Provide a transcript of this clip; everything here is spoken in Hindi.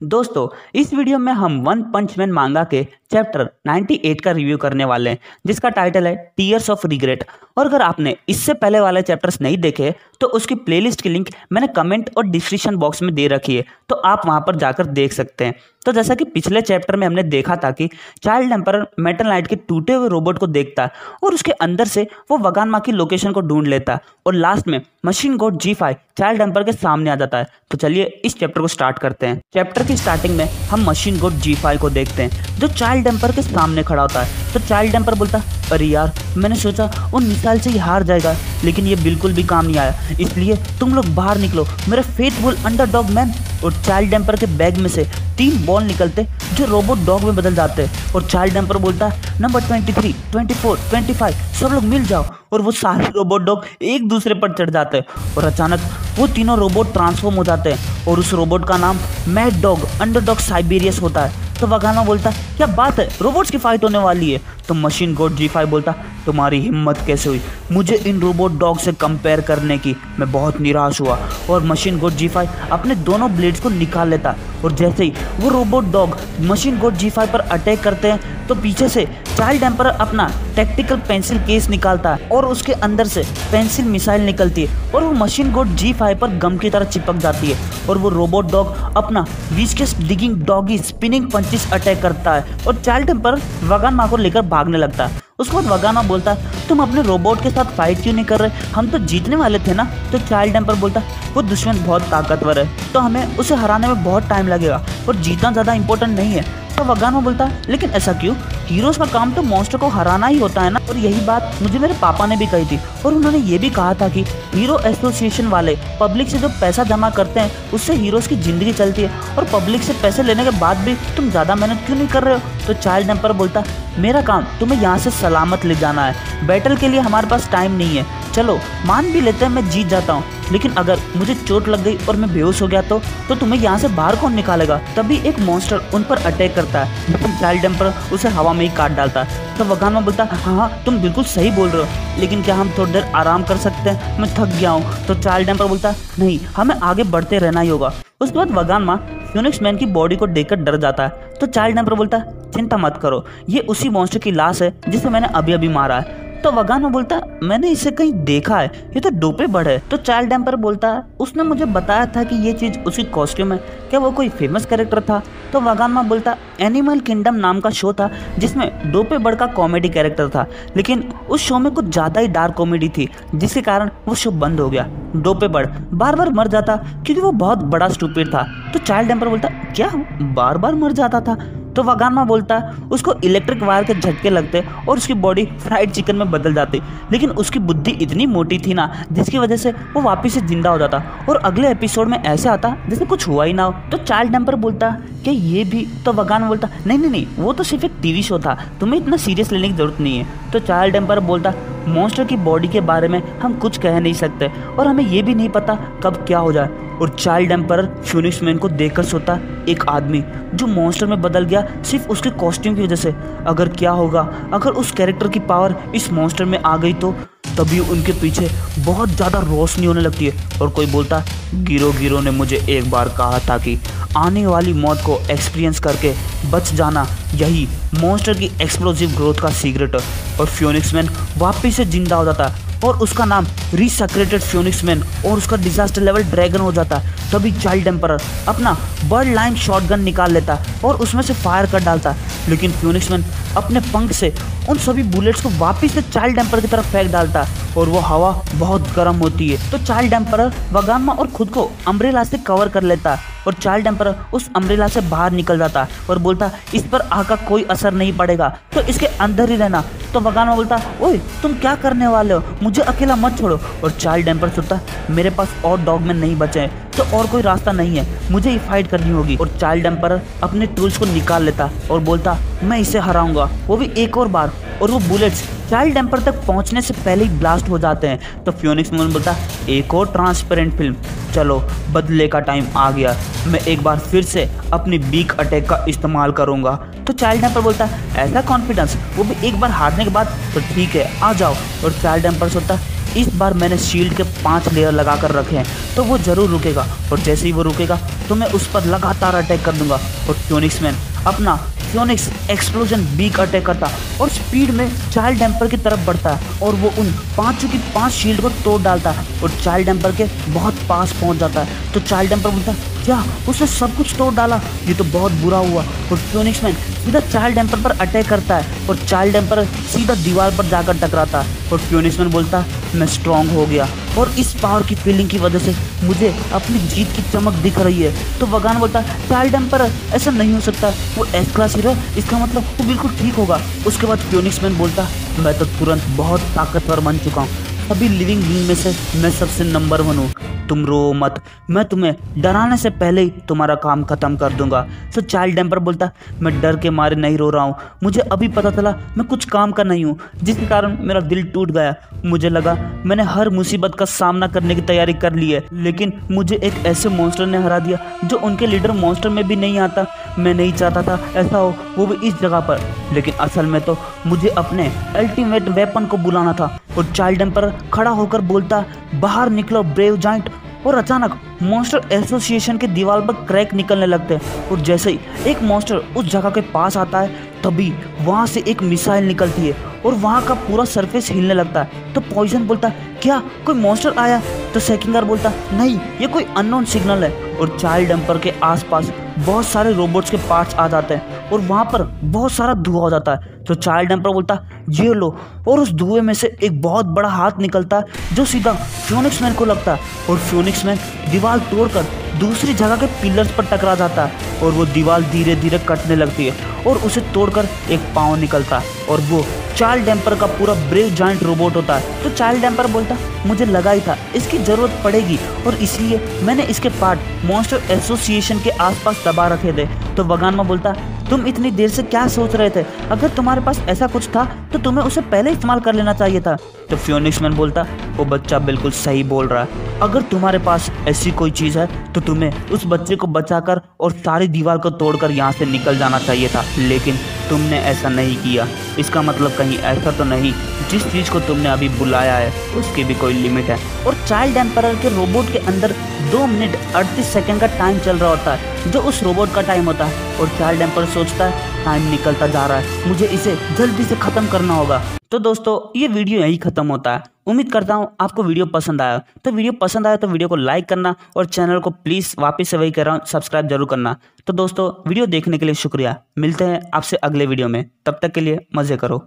दोस्तों इस वीडियो में हम वन पंच मैन मांगा के चैप्टर 98 का रिव्यू करने वाले हैं, जिसका टाइटल है टीयर्स ऑफ़ रिग्रेट। और अगर आपने इससे पहले वाले चैप्टर्स नहीं देखे तो उसकी प्लेलिस्ट की लिंक मैंने कमेंट और डिस्क्रिप्शन बॉक्स में दे रखी है तो आप वहाँ पर जाकर देख सकते हैं। तो जैसा कि पिछले चैप्टर में हमने देखा था कि चाइल्ड एम्पर मेटल नाइट के टूटे हुए रोबोट को देखता है और उसके अंदर से वो वगान माँ की लोकेशन को ढूंढ लेता और लास्ट में machine god G five child emperor के सामने आ जाता है। तो चलिए इस चैप्टर को स्टार्ट करते हैं। चैप्टर की स्टार्टिंग में हम मशीन गोड जी फाइव को देखते हैं, जो चाइल्ड एम्पर के सामने खड़ा होता है? तो चाइल्ड एम्पर बोलता है अरे यार, मैंने सोचा उन मिसाइल से ये हार जाएगा, लेकिन ये बिल्कुल भी काम नहीं आया। इसलिए तुम लोग बाहर निकलो। मेरे फेथफुल अंडरडॉग मैन और चाइल्ड डैम्पर के बैग में से तीन बॉल निकलते जो रोबोट डॉग में बदल जाते हैं। और चाइल्ड डैम्पर बोलता है number twenty three twenty four twenty five सब लोग मिल जाओ। और वो सारे रोबोट डॉग एक दूसरे पर चढ़ जाते हैं। और अचानक वो तीनों रोबोट ट्रांसफॉर्म हो जाते हैं। और उस रोबोट का नाम मैड डॉग अंडर डॉग साइबेरियस होता है। तो वगाना बोलता, क्या बात है? रोबोट्स की फाइट होने वाली है. तो मशीन गोड जी फाइव बोलता, तुम्हारी हिम्मत कैसे हुई? मुझे इन रोबोट डॉग से कंपेयर करने की मैं बहुत निराश हुआ और मशीन गोड जी फाइव अपने दोनों ब्लेड्स को निकाल लेता। और जैसे ही वो robot dog machine god G five पर अटैक करते हैं तो पीछे से चाइल्ड एम्पर अपना टेक्टिकल पेंसिल केस निकालता है और उसके अंदर से पेंसिल मिसाइल निकलती है और वो मशीन गोड जी फाइव पर गम की तरह चिपक जाती है और वो रोबोट डॉग अपना viscous digging doggy spinning punches attack करता है और चाइल्ड एम्पर वगन माँ को लेकर भागने लगता है। उसके बाद वगाना बोलता, तुम अपने रोबोट के साथ फाइट क्यों नहीं कर रहे? हम तो जीतने वाले थे ना? तो चाइल्ड टेम्पर बोलता, वो दुश्मन बहुत ताकतवर है तो हमें उसे हराने में बहुत टाइम लगेगा और जीतना ज़्यादा इंपॉर्टेंट नहीं है। वगानो बोलता है। लेकिन ऐसा क्यों? हीरोज का काम तो मॉन्स्टर को हराना ही होता है ना। और यही बात मुझे मेरे पापा ने भी कही थी। और उन्होंने ये भी कहा था कि हीरो एसोसिएशन वाले पब्लिक से जो पैसा जमा करते हैं, उससे हीरोज की ज़िंदगी चलती है। और पब्लिक से पैसे लेने के बाद भी तुम ज़्यादा मेहनत क्यों नहीं कर रहे हो? तो चाइल्ड एम्पर बोलता, मेरा काम तुम्हें यहाँ से सलामत ले जाना है। बैटल के लिए हमारे पास टाइम नहीं है। चलो, मान भी लेते हैं, मैं जीत जाता हूँ। लेकिन अगर मुझे चोट लग गई और मैं बेहोश हो गया तो तो तुम्हें यहाँ से बाहर कौन निकालेगा? तभी एक मॉन्स्टर उन पर अटैक करता है। लेकिन चाइल्ड उसे हवा में ही काट डालता है। तो वगान बोलता, है हाँ हाँ तुम बिल्कुल सही बोल रहे हो। लेकिन क्या हम थोड़ी देर आराम कर सकते हैं? मैं थक गया हूँ। तो चाइल्ड एम्पर बोलता है नहीं, हमें आगे बढ़ते रहना ही होगा। उसके बाद वगान माँ फ्यूनिक्स मैन की बॉडी को देखकर डर जाता है। तो चाइल्ड एम्पर बोलता है चिंता मत करो। ये उसी मॉन्स्टर की लाश है जिसे मैंने अभी अभी मारा है। तो वगान बोलता, मैंने इसे कहीं देखा है, ये तो डोपे बड़ तो चाइल्ड एम्पर बोलता है उसने मुझे बताया था कि ये चीज़ उसकी कॉस्ट्यूम है, क्या वो कोई फ़ेमस कैरेक्टर था? तो वगान बोलता, एनिमल किंगडम नाम का शो था, जिसमें डोपे बड़ का कॉमेडी कैरेक्टर था, लेकिन उस शो में कुछ ज़्यादा ही डार्क कॉमेडी थी, जिसके कारण वो शो बंद हो गया, डोपे बड़। बार बार मर जाता, क्योंकि वो बहुत बड़ा स्टूपिड था। तो चाइल्ड एम्पर बोलता, क्या बार बार मर जाता था? तो वगानमा बोलता है उसको इलेक्ट्रिक वायर के झटके लगते और उसकी बॉडी फ्राइड चिकन में बदल जाती। लेकिन उसकी बुद्धि इतनी मोटी थी ना, जिसकी वजह से वो वापस से ज़िंदा हो जाता। और अगले एपिसोड में ऐसे आता जैसे कुछ हुआ ही ना हो। तो चाइल्ड नंबर बोलता कि ये भी? तो वगान बोलता, नहीं नहीं नहीं, वो तो सिर्फ़ एक टीवी शो था। तुम्हें इतना सीरियस लेने की ज़रूरत नहीं है। तो चाइल्ड एम्पर बोलता मॉन्स्टर की बॉडी के बारे में हम कुछ कह नहीं सकते और हमें ये भी नहीं पता कब क्या हो जाए। और चाइल्ड एम्पर फ्यूनिक्स मैन को देखकर सोता एक आदमी जो मॉन्स्टर में बदल गया सिर्फ़ उसके कॉस्ट्यूम की वजह से। अगर क्या होगा, अगर उस कैरेक्टर की पावर इस मॉन्स्टर में आ गई तो तभी उनके पीछे बहुत ज़्यादा रोशनी होने लगती है। और कोई बोलता, गिरो गिरो ने मुझे एक बार कहा था कि आने वाली मौत को एक्सपीरियंस करके बच जाना यही मॉन्स्टर की एक्सप्लोसिव ग्रोथ का सीक्रेट और फ्योनिक्स मैन वापिस से ज़िंदा हो जाता और उसका नाम रिसक्रेटेड फ्योनिक्स मैन और उसका डिजास्टर लेवल ड्रैगन हो जाता। तभी चाइल्ड एम्पर अपना बर्ड लाइन शॉटगन निकाल लेता और उसमें से फायर कर डालता। लेकिन फ्योनिक्स मैन अपने पंख से उन सभी बुलेट्स को वापस से चाइल्ड एम्पर की तरफ़ फेंक डालता और वो हवा बहुत गर्म होती है। तो चाइल्ड एम्पर वगामा और खुद को अम्ब्रेला से कवर कर लेता। और चाइल्ड एम्पर उस अम्ब्रेला से बाहर निकल जाता और बोलता, इस पर आग का कोई असर नहीं पड़ेगा। तो इसके अंदर ही रहना। तो वगाना बोलता, ओए, तुम क्या करने वाले हो? मुझे अकेला मत छोड़ो। और चाइल्ड एम्पर सोचता, मेरे पास और डॉग में नहीं बचे हैं तो और कोई रास्ता नहीं है। मुझे ही फाइट करनी होगी। और चाइल्ड एम्पर अपने टूल्स को निकाल लेता और बोलता, मैं इसे हराऊँगा। वो भी एक और बार। और वो बुलेट्स चाइल्ड एम्पर तक पहुँचने से पहले ही ब्लास्ट हो जाते हैं। तो फ्योनिक्स मून बोलता, एक और ट्रांसपेरेंट फ़िल्म। चलो, बदले का टाइम आ गया। मैं एक बार फिर से अपनी बीक अटैक का इस्तेमाल करूँगा। तो चाइल्ड एम्पर बोलता है ऐसा कॉन्फिडेंस वो भी एक बार हारने के बाद? तो ठीक है, आ जाओ। और चाइल्ड एम्पर सोचता, इस बार मैंने शील्ड के पाँच लेयर लगा कर रखे हैं तो वो ज़रूर रुकेगा। और जैसे ही वो रुकेगा तो मैं उस पर लगातार अटैक कर दूँगा। और फ्योनिक्स मैन अपना फ्योनिक्स एक्सप्लोजन बीक अटैक करता और स्पीड में चाइल्ड डैम्पर की तरफ़ बढ़ता और वो उन पाँचों की पाँच शील्ड को तोड़ डालता और चाइल्ड डैम्पर के बहुत पास पहुँच जाता। है तो चाइल्ड डैम्पर बोलता क्या? उसने सब कुछ तोड़ डाला। ये तो बहुत बुरा हुआ। और फ्योनिक्स मैन सीधा चाइल्ड डैम्पर पर अटैक करता है और चाइल्ड डैम्पर सीधा दीवार पर जाकर टकराता है। और फ्योनिक्स मैन बोलता, मैं स्ट्रांग हो गया। और इस पावर की फीलिंग की वजह से मुझे अपनी जीत की चमक दिख रही है। तो वगान बोलता चाइल्ड डैम्पर ऐसा नहीं हो सकता। वो एस क्लास हीरो इसका मतलब वो बिल्कुल ठीक होगा। उसके बाद फ्योनिक्स मैन बोलता, मैं तो तुरंत बहुत ताकतवर बन चुका हूँ। अभी लिविंग बींग में से मैं सबसे नंबर वन हूँ। तुम रो मत। मैं तुम्हें डराने से पहले ही तुम्हारा काम खत्म कर दूँगा। सो चाइल्ड टेम्पर बोलता, मैं डर के मारे नहीं रो रहा हूँ। मुझे अभी पता चला, मैं कुछ काम का नहीं हूँ। जिसके कारण मेरा दिल टूट गया। मुझे लगा, मैंने हर मुसीबत का सामना करने की तैयारी कर ली है। लेकिन मुझे एक ऐसे मॉन्स्टर ने हरा दिया, जो उनके लीडर मॉन्स्टर में भी नहीं आता। मैं नहीं चाहता था ऐसा हो, वो भी इस जगह पर। लेकिन असल में तो मुझे अपने अल्टीमेट वेपन को बुलाना था। और चाइल्ड एम्पर खड़ा होकर बोलता, बाहर निकलो ब्रेव जॉइंट और अचानक मॉन्स्टर एसोसिएशन के दीवार पर क्रैक निकलने लगते हैं। और जैसे ही एक मॉन्स्टर उस जगह के पास आता है, तभी वहाँ से एक मिसाइल निकलती है और वहाँ का पूरा सरफेस हिलने लगता है। तो पॉइजन बोलता है क्या कोई मॉन्स्टर आया? तो सेकिंगर बोलता, नहीं, ये कोई अननोन सिग्नल है। और चाइल्ड डंपर के आसपास बहुत सारे रोबोट्स के पार्ट्स आ जाते हैं। और वहाँ पर बहुत सारा धुआँ हो जाता है। तो चाइल्ड डंपर बोलता है ये लो। और उस धुएँ में से एक बहुत बड़ा हाथ निकलता है जो सीधा फ्योनिक्स मैन को लगता। है और फ्योनिक्स मैन दीवार तोड़कर दूसरी जगह के पिलर्स पर टकरा जाता है और वो दीवार धीरे धीरे कटने लगती है और उसे तोड़कर एक पाँव निकलता है और वो चाइल्ड डैम्पर का पूरा ब्रेव जॉइंट रोबोट होता है। तो चाइल्ड डैम्पर बोलता, मुझे लगा ही था, इसकी ज़रूरत पड़ेगी और इसलिए मैंने इसके पार्ट मॉन्स्टर एसोसिएशन के आसपास दबा रखे थे। तो वगानमा बोलता तुम इतनी देर से क्या सोच रहे थे? अगर तुम्हारे पास ऐसा कुछ था तो तुम्हें उसे पहले इस्तेमाल कर लेना चाहिए था। तो फ्योनिक्स मैन बोलता, वो बच्चा बिल्कुल सही बोल रहा है। अगर तुम्हारे पास ऐसी कोई चीज़ है तो तुम्हें उस बच्चे को बचाकर और सारी दीवार को तोड़कर यहाँ से निकल जाना चाहिए था। लेकिन तुमने ऐसा नहीं किया। इसका मतलब कहीं ऐसा तो नहीं। जिस चीज़ को तुमने अभी बुलाया है, उसकी भी कोई लिमिट है। और चाइल्ड एम्पर के रोबोट के अंदर दो मिनट अड़तीस सेकंड का टाइम चल रहा होता है, जो उस रोबोट का टाइम होता है। और चाइल्ड एम्पर सोचता है टाइम निकलता जा रहा है। मुझे इसे जल्दी से ख़त्म करना होगा। तो दोस्तों, ये वीडियो यही खत्म होता है। उम्मीद करता हूँ आपको वीडियो पसंद आया। तो वीडियो पसंद आया तो वीडियो को लाइक करना और चैनल को प्लीज़ वापस से वही कर रहा हूँ सब्सक्राइब ज़रूर करना। तो दोस्तों, वीडियो देखने के लिए शुक्रिया। मिलते हैं आपसे अगले वीडियो में। तब तक के लिए मज़े करो।